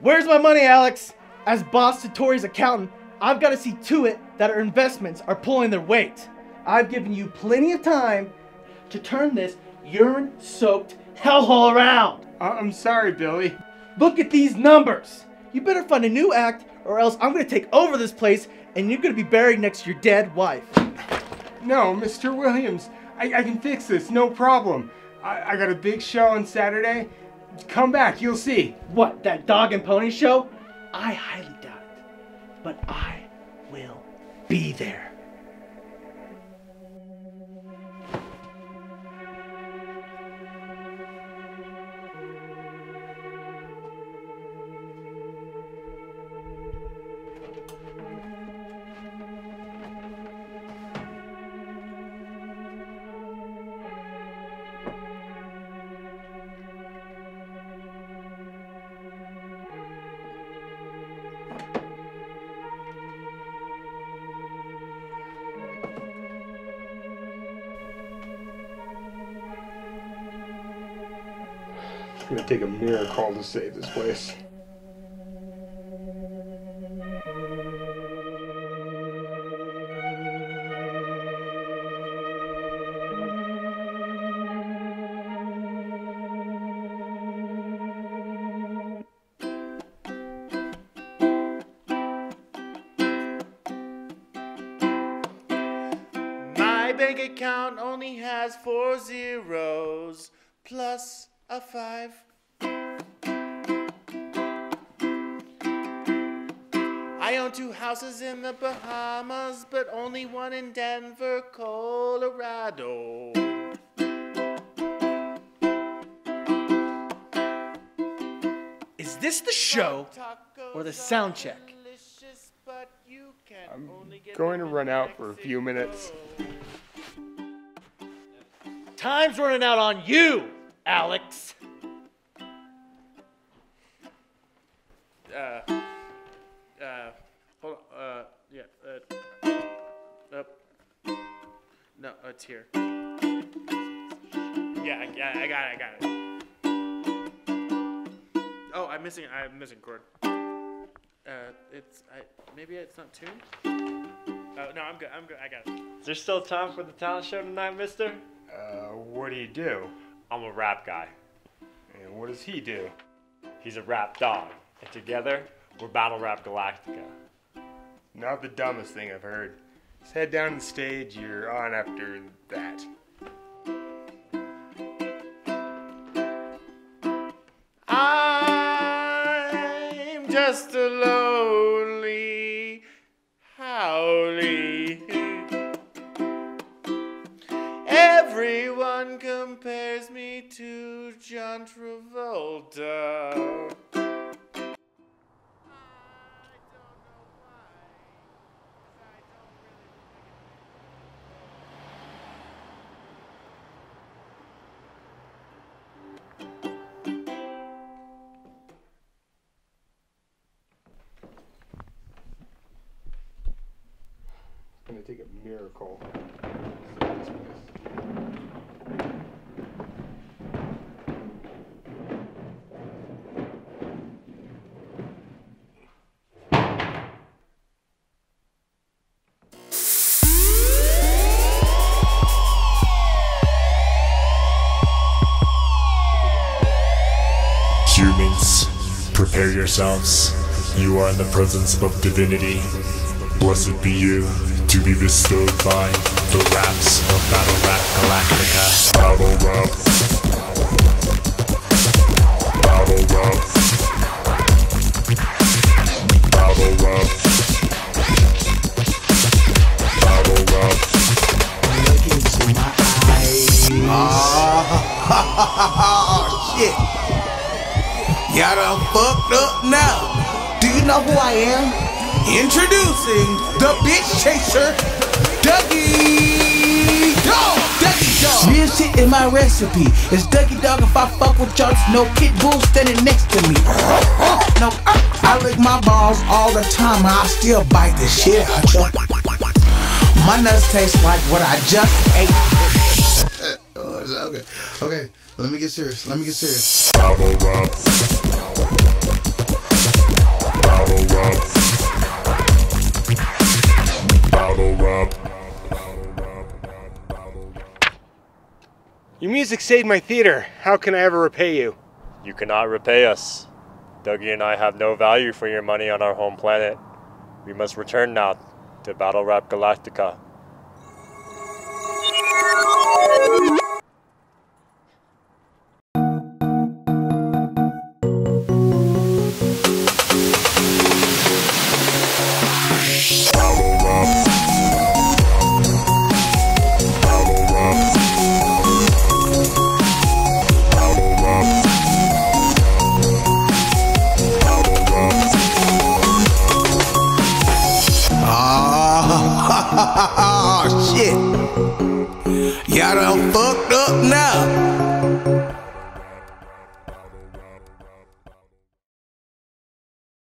Where's my money, Alex? As boss to Tori's accountant, I've got to see to it that our investments are pulling their weight. I've given you plenty of time to turn this urine-soaked hellhole around. I'm sorry, Billy. Look at these numbers. You better find a new act, or else I'm gonna take over this place, and you're gonna be buried next to your dead wife. No, Mr. Williams, I, I can fix this, no problem. I, I got a big show on Saturday. Come back, you'll see. What, that dog and pony show? I highly doubt it. But I will be there. It's gonna take a miracle to save this place. My bank account only has four zeros plus a five. I own two houses in the Bahamas, but only one in Denver, Colorado. Is this the show or the sound check? I'm going to run out for a few minutes. Time's running out on you, Alex. Uh, uh, hold on, uh, yeah, uh, up. No, it's here. Yeah, I, yeah, I got it, I got it. Oh, I'm missing, I'm missing chord. Uh, it's, I, maybe it's not tuned? Oh, no, I'm good, I'm good, I got it. Is there still time for the talent show tonight, mister? Uh, what do you do? I'm a rap guy. And what does he do? He's a rap dog. And together, we're Battle Rap Galactica. Not the dumbest thing I've heard. Just head down to the stage, you're on after that. I'm just a Everyone compares me to John Travolta. It's gonna take a miracle. Humans, prepare yourselves. You are in the presence of divinity. Blessed be you to be bestowed by the raps of Battle Rap Galactica. Battle Rap. Fucked up now. Do you know who I am? Introducing the bitch chaser, Dougie Dog. Dougie Dog. Real shit is my recipe. It's Dougie Dog if I fuck with y'all. There's no kid bull standing next to me. No, uh, I lick my balls all the time. I still bite the shit out you. My nuts taste like what I just ate. Oh, okay, okay. Let me get serious. Let me get serious. Music saved my theater. How can I ever repay you? You cannot repay us. Dougie and I have no value for your money on our home planet. We must return now to Battle Rap Galactica. Ah, shit. Y'all done fucked up now.